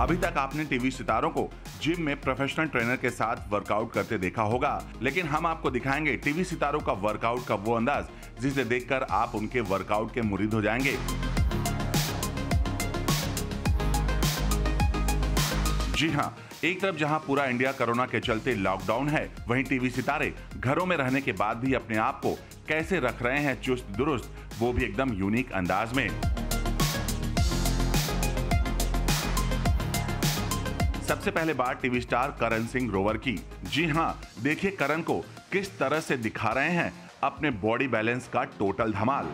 अभी तक आपने टीवी सितारों को जिम में प्रोफेशनल ट्रेनर के साथ वर्कआउट करते देखा होगा। लेकिन हम आपको दिखाएँगे टीवी सितारों का वर्कआउट का वो अंदाज, जिसे देखकर आप उनके वर्कआउट के मुरीद हो जाएँगे। जी हाँ एक तरफ़ जहाँ पूरा इंडिया कोरोना के चलते लॉकडाउन है, वहीं टीवी सितारे घरों में रहने के बाद भी अपने आप को कैसे रख रहे हैं चुस्त दुरुस्त, वो भी एकदम यूनिक अंदाज में। सबसे पहले बात टीवी स्टार करण सिंह ग्रोवर की। जी हाँ देखिए करण को किस तरह से दिखा रहे हैं अपने बॉडी बैलेंस का टोटल धमाल।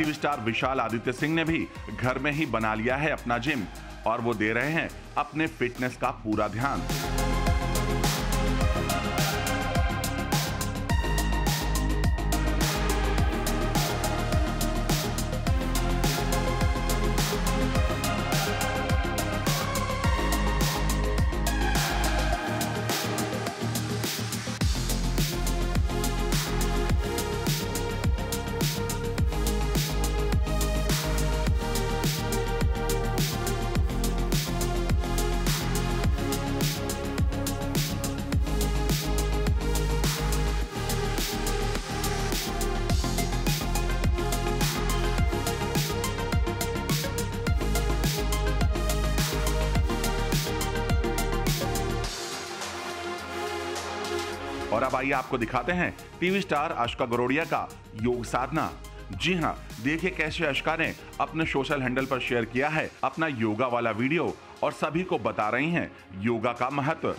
टीवी स्टार विशाल आदित्य सिंह ने भी घर में ही बना लिया है अपना जिम, और वो दे रहे हैं अपने फिटनेस का पूरा ध्यान। और अब आइए आपको दिखाते हैं टीवी स्टार अश्का गरोडिया का योग साधना। जी हाँ देखिए कैसे अशका ने अपने सोशल हैंडल पर शेयर किया है, अपना योगा वाला वीडियो और सभी को बता रही हैं योगा का महत्व।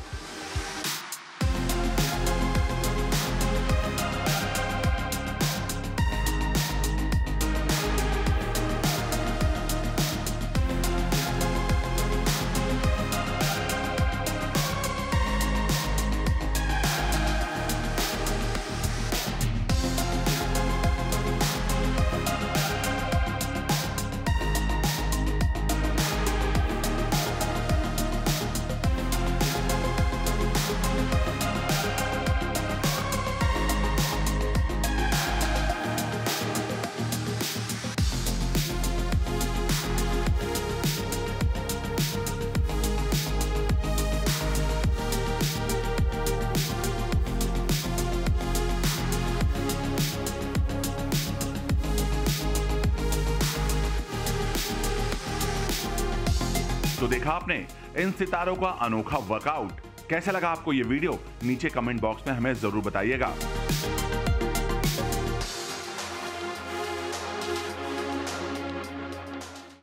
तो देखा आपने? इन सितारों का अनोखा वर्कआउट कैसा लगा आपको ये वीडियो? नीचे कमेंट बॉक्स में हमें ज़रूर बताइएगा।